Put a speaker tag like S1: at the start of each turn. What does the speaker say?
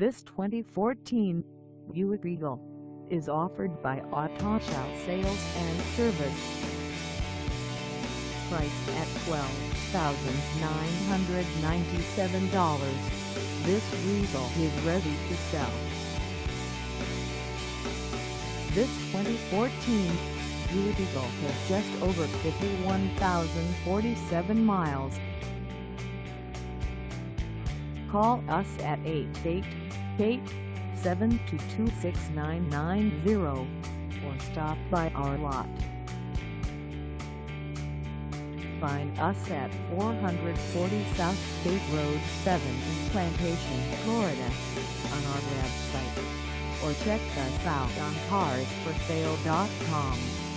S1: This 2014 Buick Regal is offered by Autoshow Sales and Service. Priced at $12,997, this Regal is ready to sell. This 2014 Buick Regal has just over 51,047 miles. Call us at 888-722-6990 or stop by our lot. Find us at 440 South State Road 7 in Plantation, Florida on our website or check us out on carsforsale.com.